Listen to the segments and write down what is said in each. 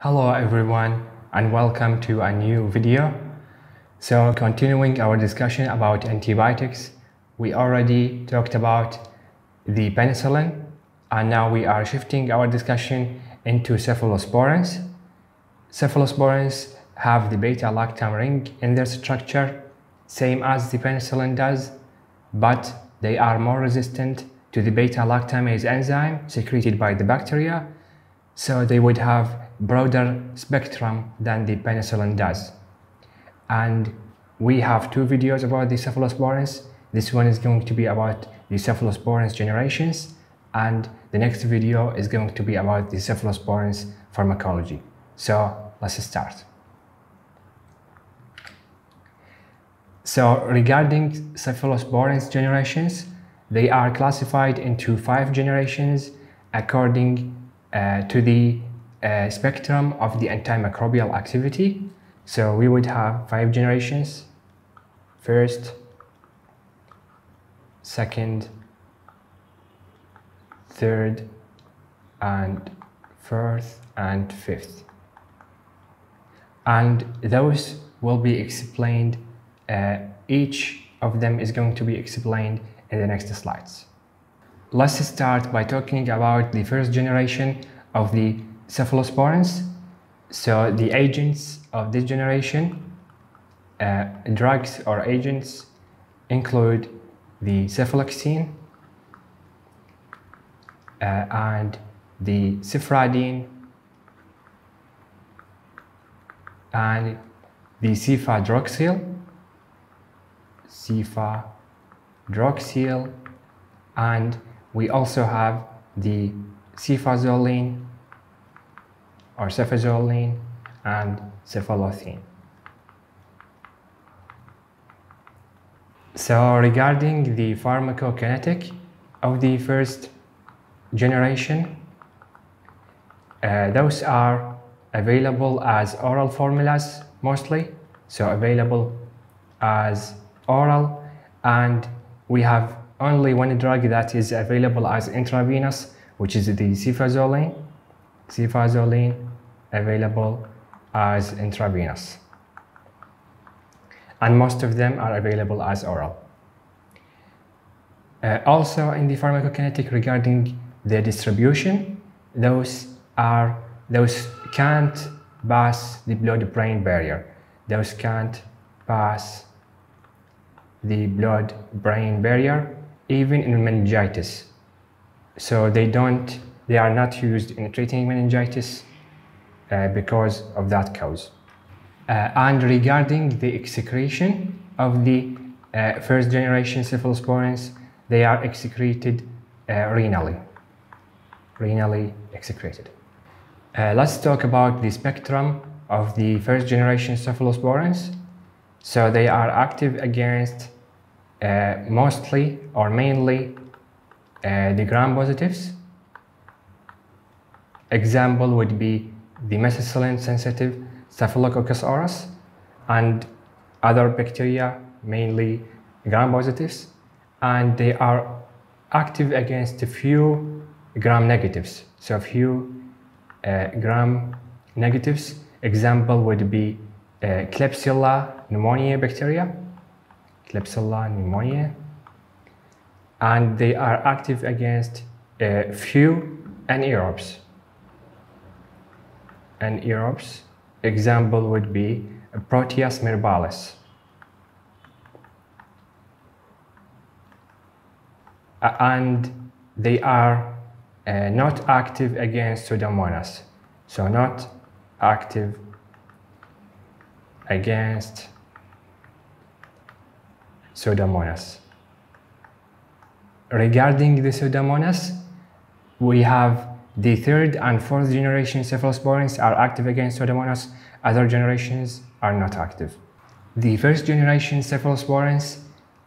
Hello everyone and welcome to a new video. So continuing our discussion about antibiotics, we already talked about the penicillin and now we are shifting our discussion into cephalosporins. Cephalosporins have the beta-lactam ring in their structure, same as the penicillin does, but they are more resistant to the beta-lactamase enzyme secreted by the bacteria, so they would have broader spectrum than the penicillin does. And we have two videos about the cephalosporins. This one is going to be about the cephalosporins generations, and the next video is going to be about the cephalosporins pharmacology. So let's start. So regarding cephalosporins generations, they are classified into five generations according uh, to the spectrum of the antimicrobial activity. So we would have five generations. First, second, third, and fourth, and fifth. And those will be explained uh, each of them is going to be explained in the next slides. Let's start by talking about the first generation of the cephalosporins. So the agents of this generation, uh, drugs or agents, include the cephalexin uh, and the cephradine and the cefadroxil cefadroxil, and we also have the cefazolin or cefazolin and cephalothin. So regarding the pharmacokinetic of the first generation, uh, those are available as oral formulas mostly, so available as oral and we have only one drug that is available as intravenous which is the cefazolin cefazolin available as intravenous. And most of them are available as oral. Uh, also in the pharmacokinetic regarding the distribution those are those can't pass the blood-brain barrier. Those can't pass the blood-brain barrier, even in meningitis. So they don't, they are not used in treating meningitis because of that cause. Uh, and regarding the excretion of the uh, first generation cephalosporins, they are excreted uh, renally, renally excreted. Uh, let's talk about the spectrum of the first generation cephalosporins. So they are active against uh, mostly or mainly uh, the gram-positives. Example would be the methicillin sensitive Staphylococcus aureus and other bacteria, mainly gram-positives, and they are active against a few gram-negatives. So a few uh, gram-negatives. Example would be uh, Klebsiella pneumoniae bacteria Klebsiella pneumoniae, and they are active against a few anaerobes. Anaerobes, example would be Proteus mirabilis. and they are uh, not active against Pseudomonas. So not active against Pseudomonas. Regarding the Pseudomonas, we have the third and fourth generation cephalosporins are active against Pseudomonas, other generations are not active. The first generation cephalosporins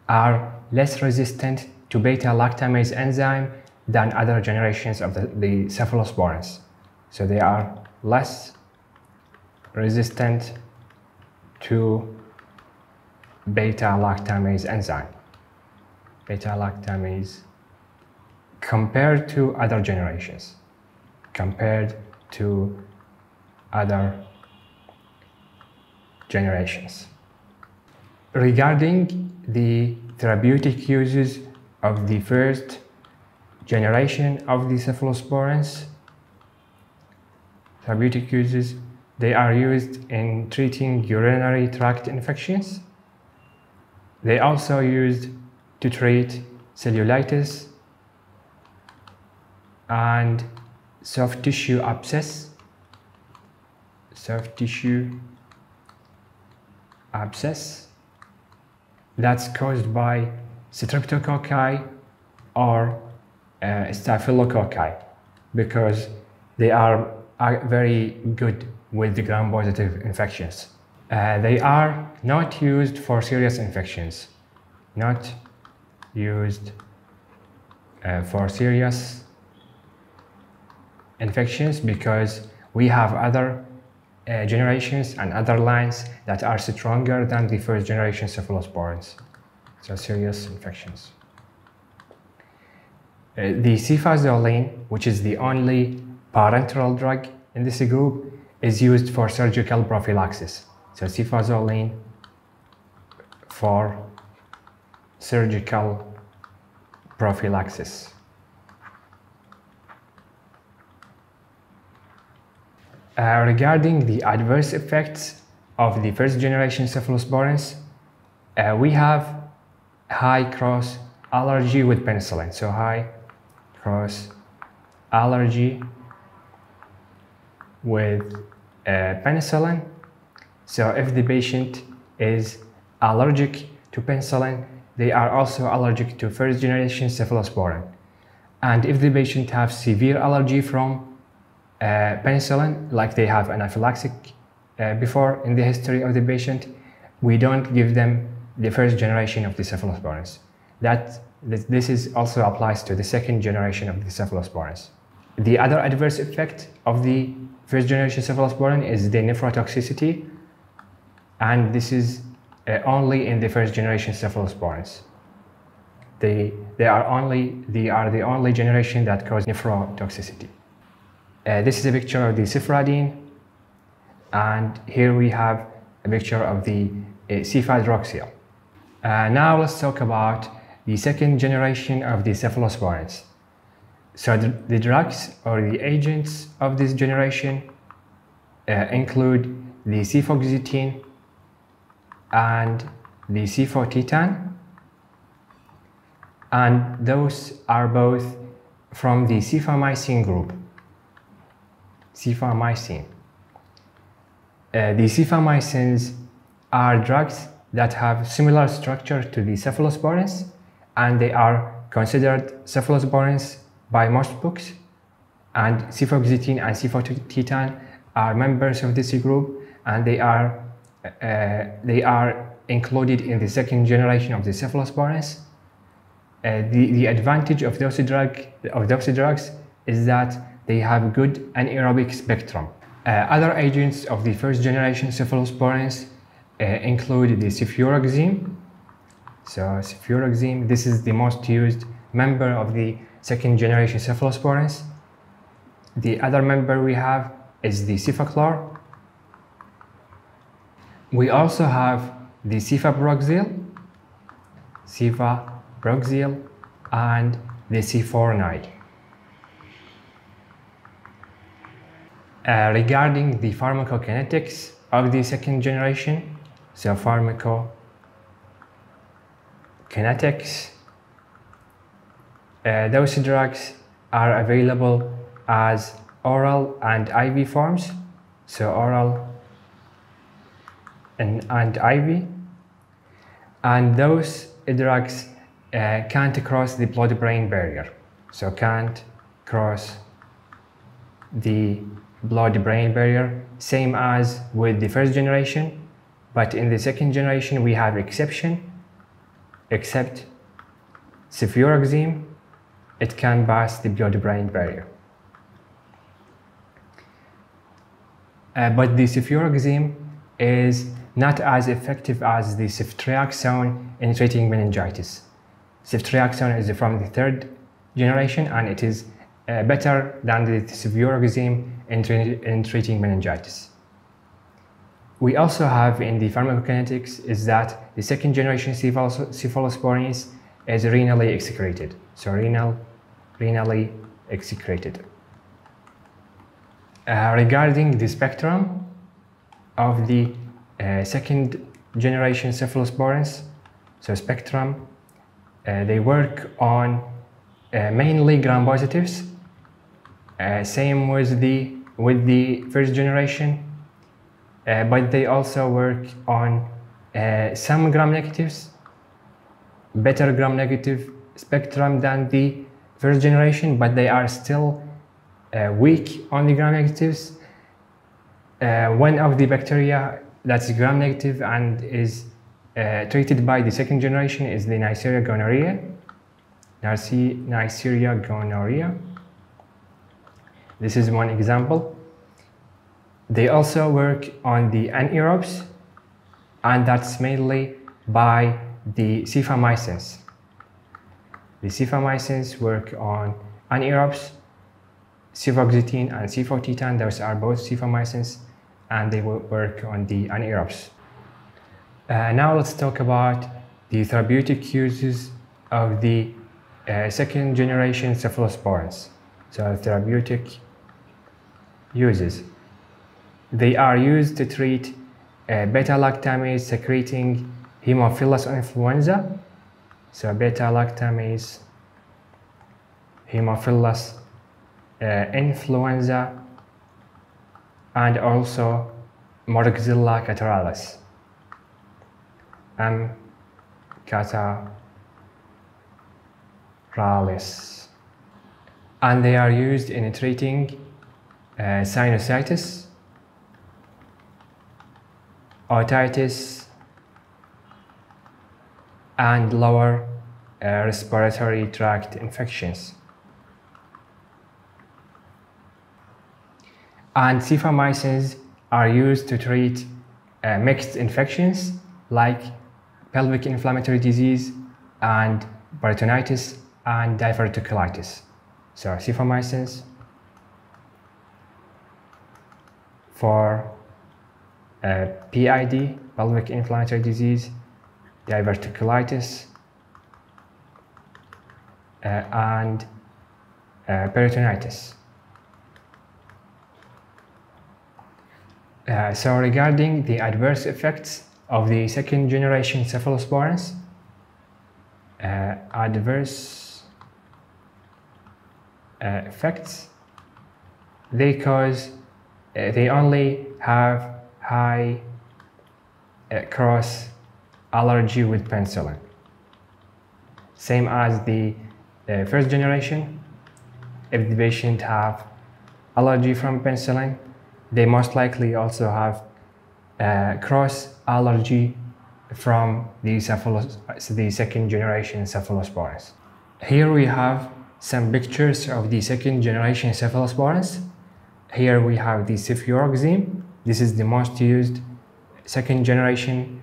are less resistant to beta-lactamase enzyme than other generations of the, the cephalosporins. So they are less resistant to beta-lactamase enzyme. Beta-lactamase compared to other generations, compared to other generations. Regarding the therapeutic uses of the first generation of the cephalosporins, therapeutic uses, they are used in treating urinary tract infections. They also used to treat cellulitis and soft tissue abscess, soft tissue abscess. That's caused by streptococci or uh, staphylococci because they are, are very good with the gram-positive infections. Uh, they are not used for serious infections, not used uh, for serious infections because we have other uh, generations and other lines that are stronger than the first generation cephalosporins, so serious infections. Uh, the cefazolin, which is the only parenteral drug in this group, is used for surgical prophylaxis. So cefazolin for surgical prophylaxis. Uh, regarding the adverse effects of the first generation cephalosporins, uh, we have high cross allergy with penicillin. So high cross allergy with uh, penicillin. So if the patient is allergic to penicillin, they are also allergic to first generation cephalosporin. And if the patient has severe allergy from penicillin, like they have anaphylaxis uh, before in the history of the patient, we don't give them the first generation of the cephalosporins. That this is also applies to the second generation of the cephalosporins. The other adverse effect of the first generation cephalosporin is the nephrotoxicity, and this is uh, only in the first generation cephalosporins. They, they are only they are the only generation that cause nephrotoxicity. Uh, this is a picture of the cephradine, and here we have a picture of the uh. Uh, now let's talk about the second generation of the cephalosporins. So the, the drugs or the agents of this generation uh, include the cefoxitin and the cefotetan and those are both from the cephamycin group. Cephamycin. Uh, the cephamycins are drugs that have similar structure to the cephalosporins and they are considered cephalosporins by most books. And cefoxitin and cefotetan are members of this group, and they are uh, they are included in the second generation of the cephalosporins. Uh, the, the advantage of those, drug, of those drugs is that they have good anaerobic spectrum. Uh, other agents of the first generation cephalosporins uh, include the cefuroxime, so cefuroxime, this is the most used member of the second generation cephalosporins. The other member we have is the cefaclor. We also have the cefabroxil, cefabroxil, and the ceforanide. Uh, regarding the pharmacokinetics of the second generation, so pharmacokinetics. Uh, those drugs are available as oral and IV forms, so oral and, and IV. And those drugs uh, can't cross the blood-brain barrier, so can't cross the blood-brain barrier, same as with the first generation, but in the second generation we have exception except cefuroxime, it can pass the blood-brain barrier. Uh, but the cefuroxime is not as effective as the ceftriaxone in treating meningitis. Ceftriaxone is from the third generation and it is uh, better than the cefuroxime in, in treating meningitis. We also have in the pharmacokinetics is that the second generation cephalosporins is renally excreted. So renal, renally excreted. Uh, regarding the spectrum of the uh, second generation cephalosporins, so spectrum, uh, they work on uh, mainly gram positives. Uh, same with the with the first generation, uh, but they also work on uh, some gram negatives, better gram negative spectrum than the first generation, but they are still uh, weak on the gram negatives. one of the bacteria that's gram negative and is uh, treated by the second generation is the Neisseria gonorrhea. Neisseria gonorrhea. This is one example. They also work on the anaerobes, and that's mainly by the cephamycins. The cephamycins work on anaerobes, cefoxitin and cefotetan, those are both cephamycins, and they will work on the anaerobes. Uh, now let's talk about the therapeutic uses of the uh, second generation cephalosporins. So therapeutic uses. They are used to treat uh, beta-lactamase secreting Haemophilus influenza. So beta-lactamase Haemophilus uh, influenza and also Moraxella catarrhalis. M. catarrhalis. And they are used in treating sinusitis, otitis, and lower uh, respiratory tract infections. And cephamycins are used to treat uh, mixed infections like pelvic inflammatory disease and peritonitis and diverticulitis. So cephamycins for uh, PID, pelvic inflammatory disease, diverticulitis, uh, and uh, peritonitis. Uh, so regarding the adverse effects of the second generation cephalosporins, uh, adverse uh, effects, they cause, uh, they only have high uh, cross allergy with penicillin. Same as the uh, first generation, if the patient have allergy from penicillin, they most likely also have uh, cross allergy from the, cephalos the second generation cephalosporins. Here we have some pictures of the second generation cephalosporins. Here we have the cefuroxime. This is the most used second generation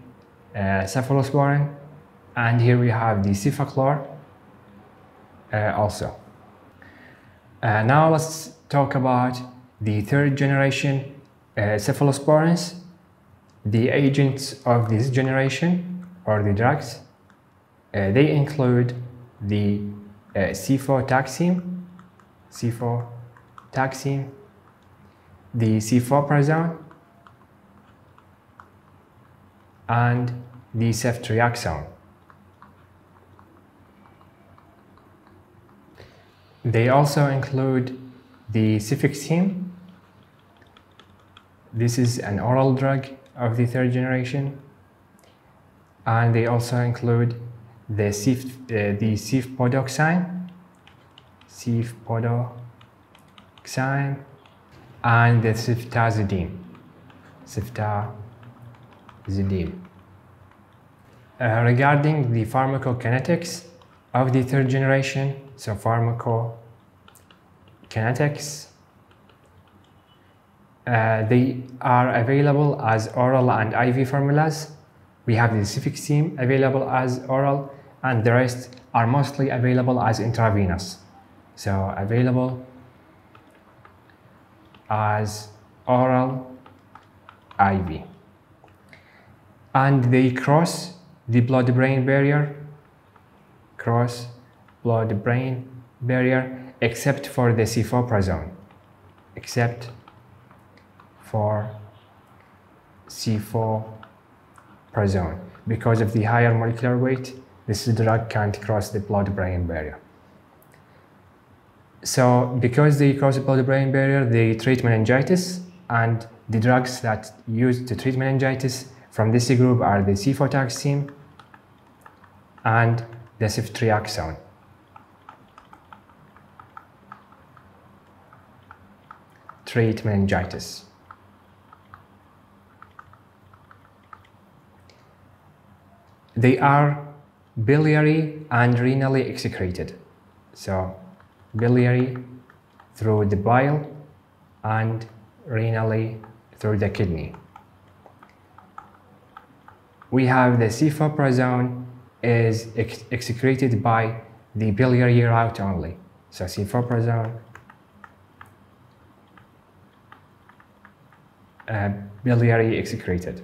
uh, cephalosporin. And here we have the cefaclor uh, also. Uh, now let's talk about the third generation uh, cephalosporins the agents of this generation or the drugs, uh, they include the uh, cefotaxime, cefotaxime, the cefoperazone, and the ceftriaxone. They also include the cefixime. This is an oral drug of the third generation. And they also include the CIF, uh, the cefpodoxime, cefpodoxime, and the ceftazidime, ceftazidime. Uh, regarding the pharmacokinetics of the third generation, so pharmacokinetics, uh, they are available as oral and IV formulas. We have the cefixime available as oral and the rest are mostly available as intravenous. So available as oral IV. And they cross the blood-brain barrier, cross blood-brain barrier, except for the cefoperazone, except for cefoperazone. Because of the higher molecular weight, this drug can't cross the blood-brain barrier. So because they cross the blood-brain barrier, they treat meningitis, and the drugs that used to treat meningitis from this group are the cefotaxime and the ceftriaxone. Treat meningitis. They are biliary and renally excreted. So biliary through the bile and renally through the kidney. We have the cefoperazone is ex excreted by the biliary route only. So cefoperazone, uh, biliary excreted.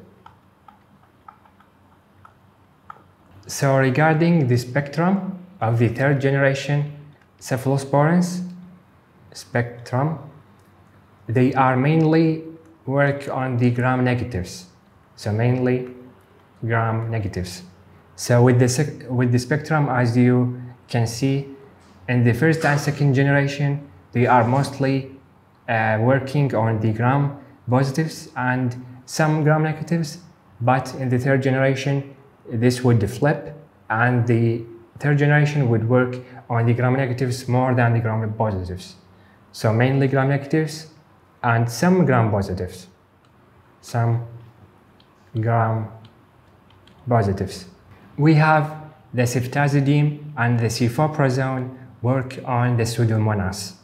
So regarding the spectrum of the third generation cephalosporins spectrum, they are mainly work on the gram negatives. So mainly gram negatives. So with the, with the spectrum, as you can see, in the first and second generation, they are mostly uh, working on the gram positives and some gram negatives, but in the third generation, this would flip and the third generation would work on the gram negatives more than the gram positives. So mainly gram negatives and some gram positives. Some gram positives. We have the ceftazidime and the cefoperazone work on the pseudomonas.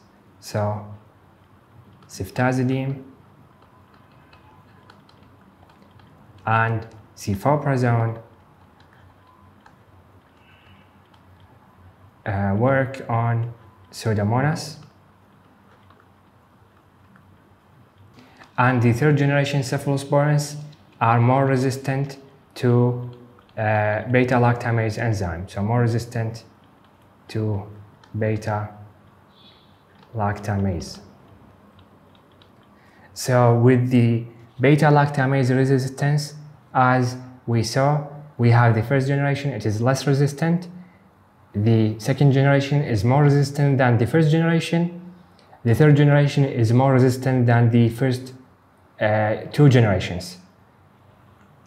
So ceftazidime and cefoperazone uh, work on Pseudomonas. And the third generation cephalosporins are more resistant to uh, beta lactamase enzyme, so more resistant to beta lactamase. So with the beta lactamase resistance, as we saw, we have the first generation, it is less resistant, the second generation is more resistant than the first generation. The third generation is more resistant than the first uh, two generations.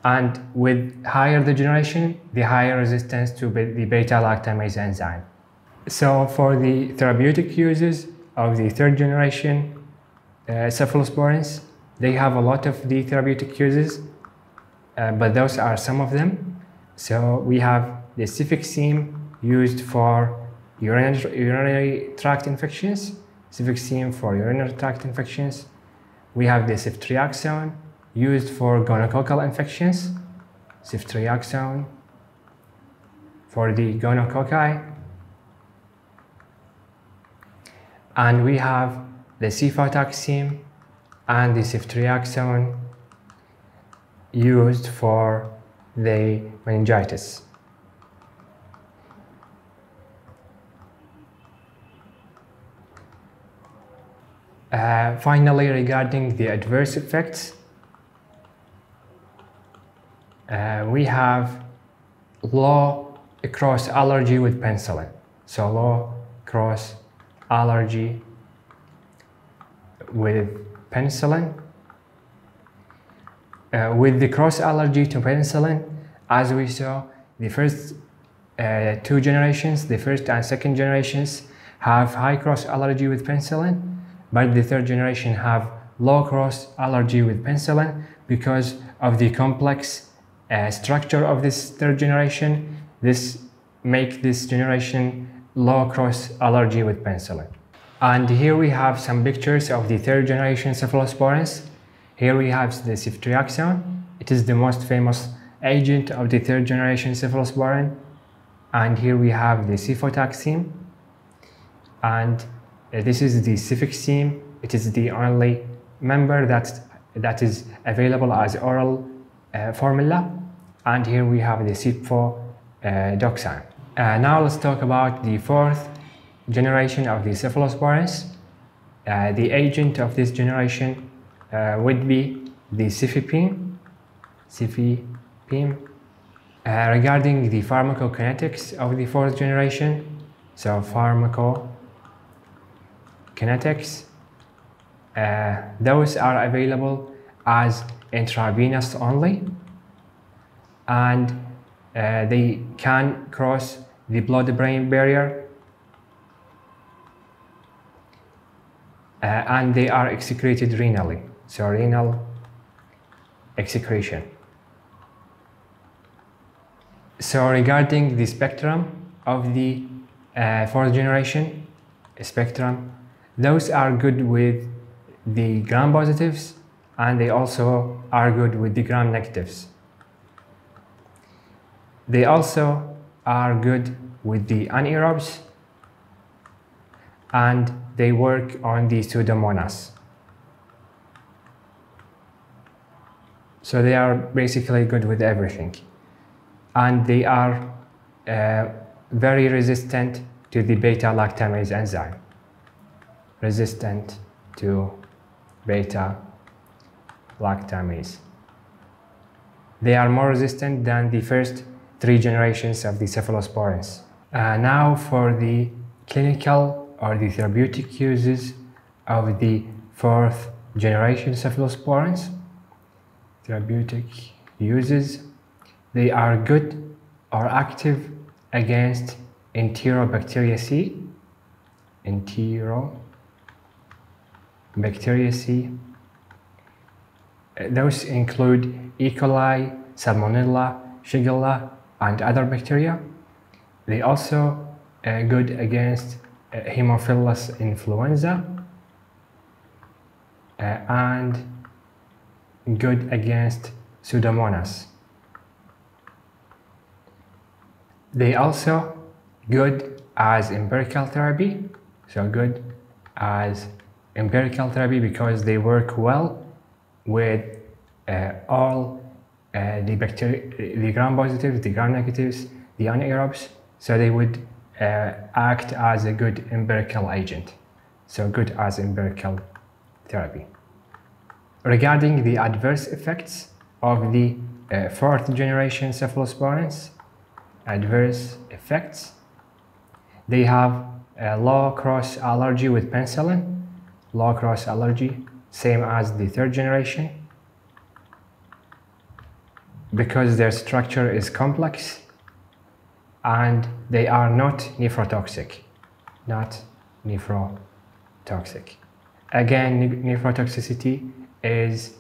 And with higher the generation, the higher resistance to the beta lactamase enzyme. So for the therapeutic uses of the third generation uh, cephalosporins, they have a lot of the therapeutic uses, uh, but those are some of them. So we have the cefixime used for urinary, urinary tract infections, cefixime for urinary tract infections. We have the ceftriaxone used for gonococcal infections, ceftriaxone for the gonococci. And we have the cefotaxime and the ceftriaxone used for the meningitis. Uh, finally, regarding the adverse effects, uh, we have low cross allergy with penicillin. So low cross allergy with penicillin. Uh, with the cross allergy to penicillin, as we saw, the first uh, two generations, the first and second generations, have high cross allergy with penicillin but the third generation have low cross allergy with penicillin because of the complex uh, structure of this third generation. This make this generation low cross allergy with penicillin. And here we have some pictures of the third generation cephalosporins. Here we have the ceftriaxone. It is the most famous agent of the third generation cephalosporin. And here we have the cefotaxime. And this is the cefixime. It is the only member that's, that is available as oral uh, formula. And here we have the CYP4 uh, doxan. Uh, now let's talk about the fourth generation of the cephalosporins. Uh, the agent of this generation uh, would be the cefepime. Cefepime. Uh, regarding the pharmacokinetics of the fourth generation, so pharmacokinetics, uh, those are available as intravenous only and uh, they can cross the blood-brain barrier uh, and they are excreted renally, so renal excretion. So regarding the spectrum of the uh, fourth generation spectrum, those are good with the gram positives and they also are good with the gram negatives. They also are good with the anaerobes and they work on the pseudomonas. So they are basically good with everything. And they are uh, very resistant to the beta lactamase enzyme. Resistant to beta lactamase. They are more resistant than the first three generations of the cephalosporins. Uh, now for the clinical or the therapeutic uses of the fourth generation cephalosporins. Therapeutic uses. They are good or active against Enterobacteria Enterobacteriaceae, Enterobacteriaceae. Uh, those include E. coli, Salmonella, Shigella, and other bacteria. They also uh, good against uh, Haemophilus influenza uh, and good against Pseudomonas. They also good as empirical therapy, so good as empirical therapy because they work well with uh, all uh, the bacteria, the gram positives, the gram negatives, the anaerobes, so they would uh, act as a good empirical agent, so good as empirical therapy. Regarding the adverse effects of the uh, fourth generation cephalosporins, adverse effects, they have a low cross allergy with penicillin, low cross allergy, same as the third generation, because their structure is complex and they are not nephrotoxic, not nephrotoxic. Again, nephrotoxicity is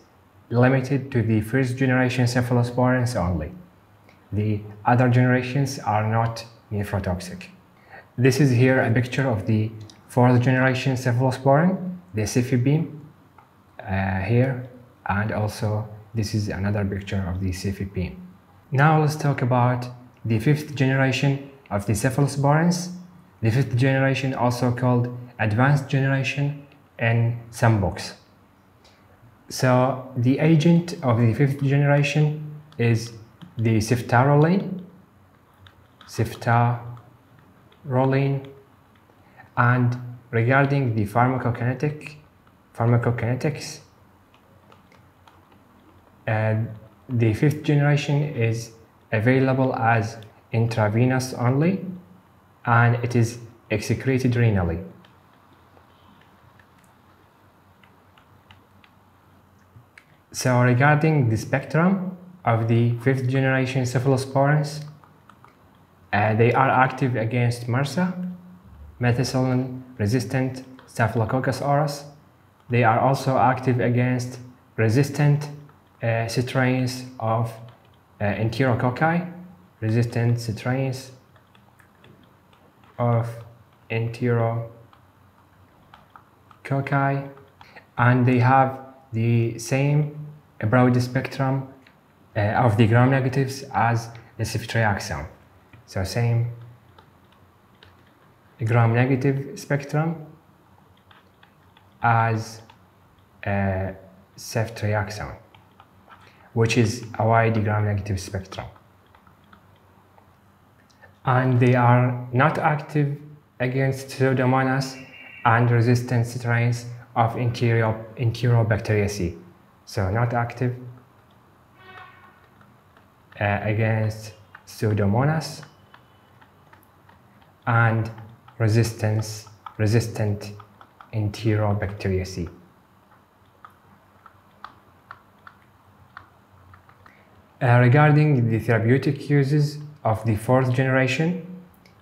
limited to the first generation cephalosporins only. The other generations are not nephrotoxic. This is here a picture of the fourth generation cephalosporin, the cefepime, uh, here, and also this is another picture of the cefepime. Now let's talk about the fifth generation of the cephalosporins. The fifth generation also called advanced generation in some books. So the agent of the fifth generation is the ceftaroline, ceftaroline, and regarding the pharmacokinetic, pharmacokinetics, and the fifth generation is available as intravenous only and it is excreted renally. So regarding the spectrum of the fifth generation cephalosporins, uh, they are active against MRSA, methicillin resistant Staphylococcus aureus. They are also active against resistant uh, of uh, enterococci, resistant strains of enterococci, and they have the same broad spectrum uh, of the gram negatives as the ceftriaxone. So same gram negative spectrum as uh, ceftriaxone, which is a wide gram-negative spectrum. And they are not active against Pseudomonas and resistant strains of Enterobacteriaceae. So not active uh, against Pseudomonas and resistance resistant Enterobacteriaceae. Uh, regarding the therapeutic uses of the fourth generation,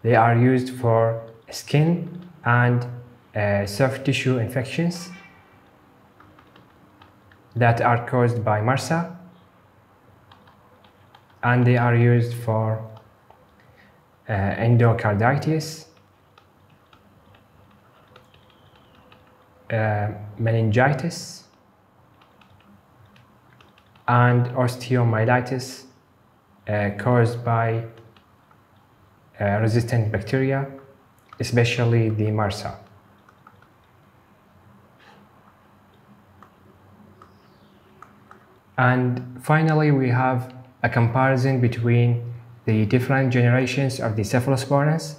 they are used for skin and uh, soft tissue infections that are caused by MRSA and they are used for uh, endocarditis, uh, meningitis, and osteomyelitis uh, caused by uh, resistant bacteria, especially the MRSA. And finally, we have a comparison between the different generations of the cephalosporins.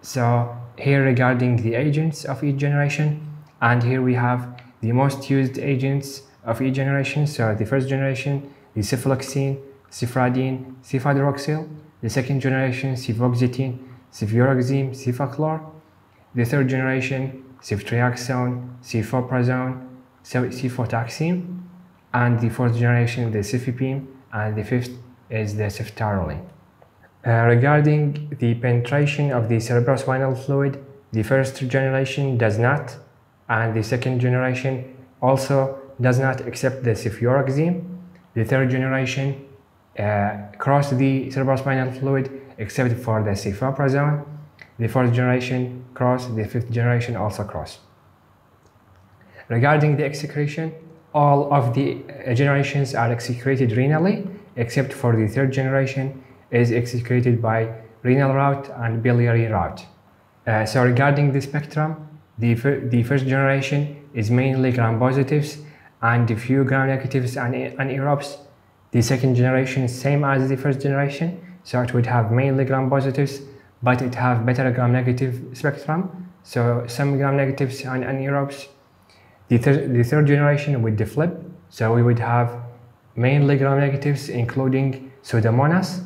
So here regarding the agents of each generation, and here we have the most used agents of each generation. So the first generation, the cephalexin, cephradine, cefadroxil. The second generation, cefoxitin, cefuroxime, cefaclor. The third generation, ceftriaxone, cefoperazone, cefotaxime. And the fourth generation, the cefepime, and the fifth is the ceftaroline. Uh, regarding the penetration of the cerebrospinal fluid, the first generation does not, and the second generation also does not accept the cefuroxime. The third generation uh, cross the cerebrospinal fluid except for the cefoperazone. The fourth generation cross, the fifth generation also cross. Regarding the excretion, all of the uh, generations are excreted renally, except for the third generation is excreted by renal route and biliary route. Uh, so regarding the spectrum, the, fir the first generation is mainly gram-positives and a few gram-negatives and anaerobes. The second generation is same as the first generation, so it would have mainly gram-positives, but it have better gram-negative spectrum, so some gram-negatives and anaerobes the, thir the third generation the flip, so we would have mainly gram-negatives including Pseudomonas,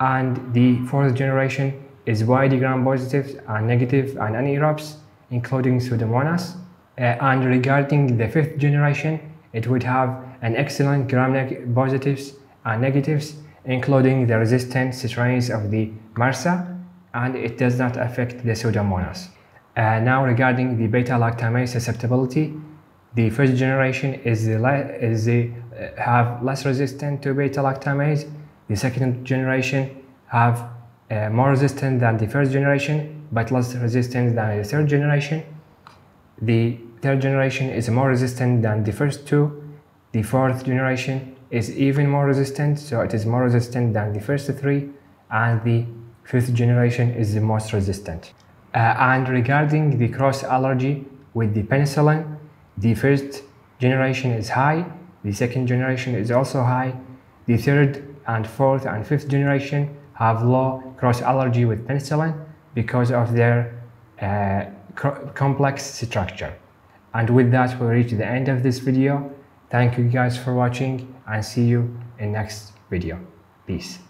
and the fourth generation is wide gram-positives and negative and anaerobes including Pseudomonas. Uh, and regarding the fifth generation, it would have an excellent gram-positives and negatives including the resistant strains of the MRSA and it does not affect the Pseudomonas. Uh, now regarding the beta-lactamase susceptibility, the first generation is, the is the, uh, have less resistant to beta-lactamase. The second generation have uh, more resistant than the first generation, but less resistant than the third generation. The third generation is more resistant than the first two. The fourth generation is even more resistant, so it is more resistant than the first three. And the fifth generation is the most resistant. Uh, and regarding the cross allergy with the penicillin, the first generation is high, the second generation is also high, the third and fourth and fifth generation have low cross allergy with penicillin because of their uh, complex structure. And with that, we reach the end of this video. Thank you guys for watching and see you in next video. Peace.